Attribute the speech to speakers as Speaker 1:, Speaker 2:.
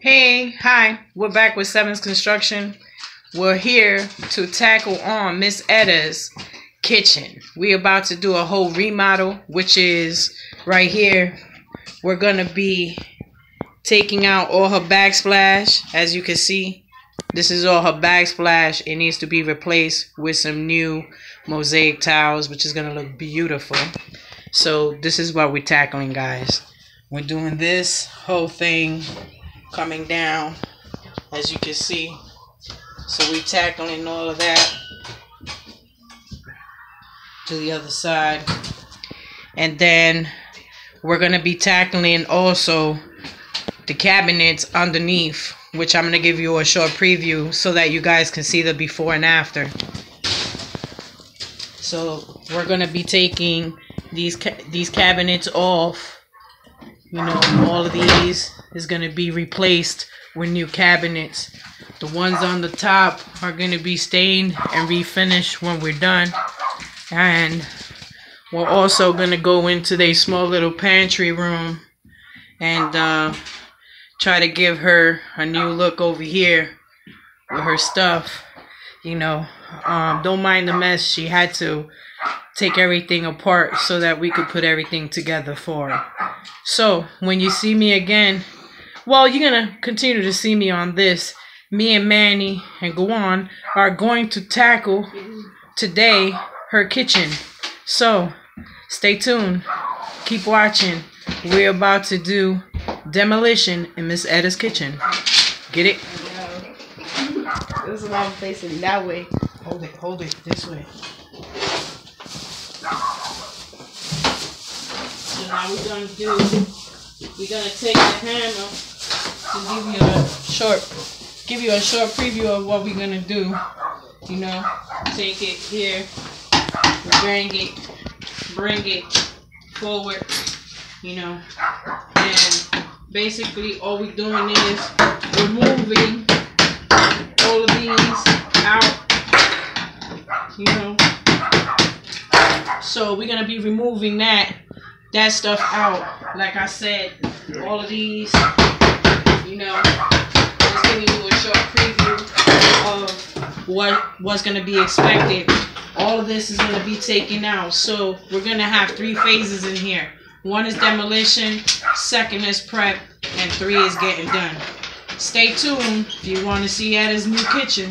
Speaker 1: Hey, hi. We're back with Sevens Construction. We're here to tackle on Miss Etta's kitchen. We're about to do a whole remodel, which is right here. We're going to be taking out all her backsplash. As you can see, this is all her backsplash. It needs to be replaced with some new mosaic tiles, which is going to look beautiful. So this is what we're tackling, guys. We're doing this whole thing coming down, as you can see. So we're tackling all of that to the other side. And then we're going to be tackling also the cabinets underneath, which I'm going to give you a short preview so that you guys can see the before and after. So we're going to be taking these ca these cabinets off. You know, all of these is going to be replaced with new cabinets. The ones on the top are going to be stained and refinished when we're done. And we're also going to go into their small little pantry room and uh, try to give her a new look over here with her stuff. You know, um, don't mind the mess. She had to take everything apart so that we could put everything together for her. So, when you see me again, well, you're going to continue to see me on this. Me and Manny and Gwan are going to tackle today her kitchen. So, stay tuned. Keep watching. We're about to do demolition in Miss Etta's kitchen. Get it?
Speaker 2: This is why I'm facing that way.
Speaker 1: Hold it, hold it this way. We're gonna do, we're gonna take the hammer to give you a short, give you a short preview of what we're gonna do. You know, take it here, bring it, bring it forward. You know, and basically all we're doing is removing all of these out. You know, so we're gonna be removing that that stuff out. Like I said, all of these, you know, just giving you a short preview of what what's gonna be expected. All of this is gonna be taken out. So we're gonna have three phases in here. One is demolition, second is prep, and three is getting done. Stay tuned if you want to see Etta's new kitchen.